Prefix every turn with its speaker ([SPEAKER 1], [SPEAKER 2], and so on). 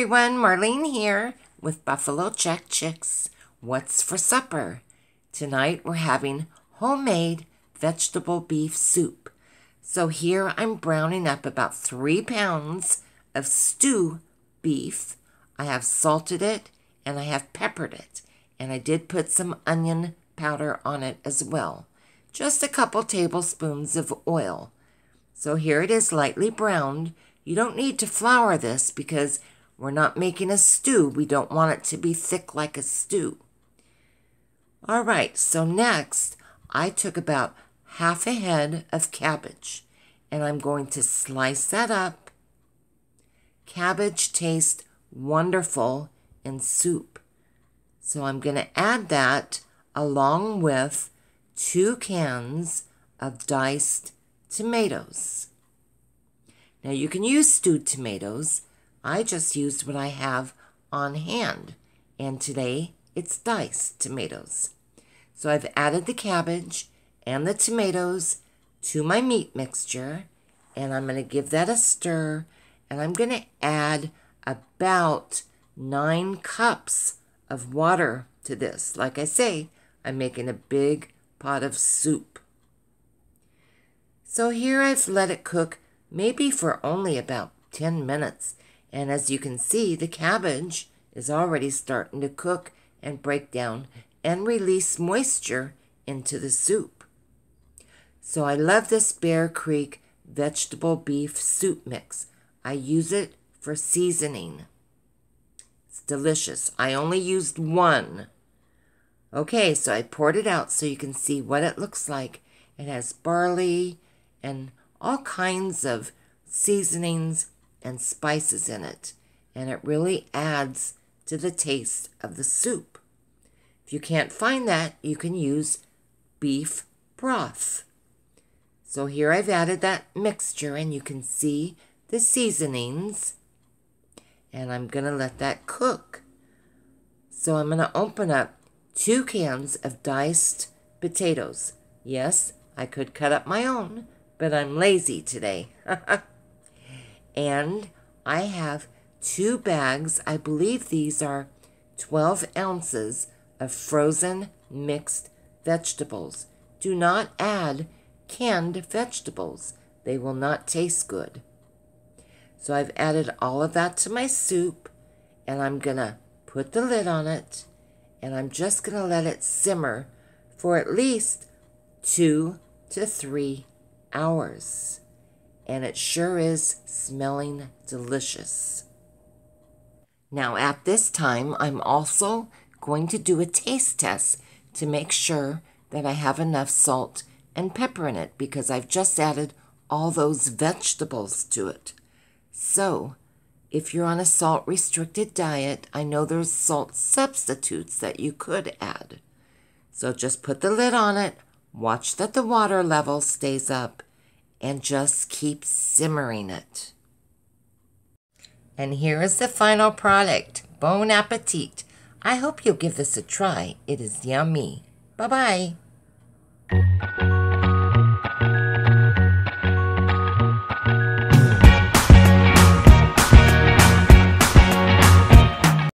[SPEAKER 1] everyone, Marlene here with Buffalo Check Chicks. What's for supper? Tonight we're having homemade vegetable beef soup. So here I'm browning up about three pounds of stew beef. I have salted it and I have peppered it. And I did put some onion powder on it as well. Just a couple tablespoons of oil. So here it is lightly browned. You don't need to flour this because we're not making a stew. We don't want it to be thick like a stew. All right, so next I took about half a head of cabbage and I'm going to slice that up. Cabbage tastes wonderful in soup. So I'm going to add that along with two cans of diced tomatoes. Now you can use stewed tomatoes. I just used what I have on hand, and today it's diced tomatoes. So I've added the cabbage and the tomatoes to my meat mixture, and I'm going to give that a stir, and I'm going to add about nine cups of water to this. Like I say, I'm making a big pot of soup. So here I've let it cook maybe for only about 10 minutes. And as you can see, the cabbage is already starting to cook and break down and release moisture into the soup. So I love this Bear Creek vegetable beef soup mix. I use it for seasoning. It's delicious. I only used one. Okay, so I poured it out so you can see what it looks like. It has barley and all kinds of seasonings and spices in it, and it really adds to the taste of the soup. If you can't find that, you can use beef broth. So here I've added that mixture, and you can see the seasonings, and I'm going to let that cook. So I'm going to open up two cans of diced potatoes. Yes, I could cut up my own, but I'm lazy today. and I have two bags, I believe these are 12 ounces of frozen mixed vegetables. Do not add canned vegetables, they will not taste good. So I've added all of that to my soup, and I'm going to put the lid on it, and I'm just going to let it simmer for at least two to three hours. And it sure is smelling delicious. Now, at this time, I'm also going to do a taste test to make sure that I have enough salt and pepper in it because I've just added all those vegetables to it. So, if you're on a salt restricted diet, I know there's salt substitutes that you could add. So just put the lid on it, Watch that the water level stays up and just keep simmering it. And here is the final product. Bon appetit. I hope you'll give this a try. It is yummy. Bye-bye.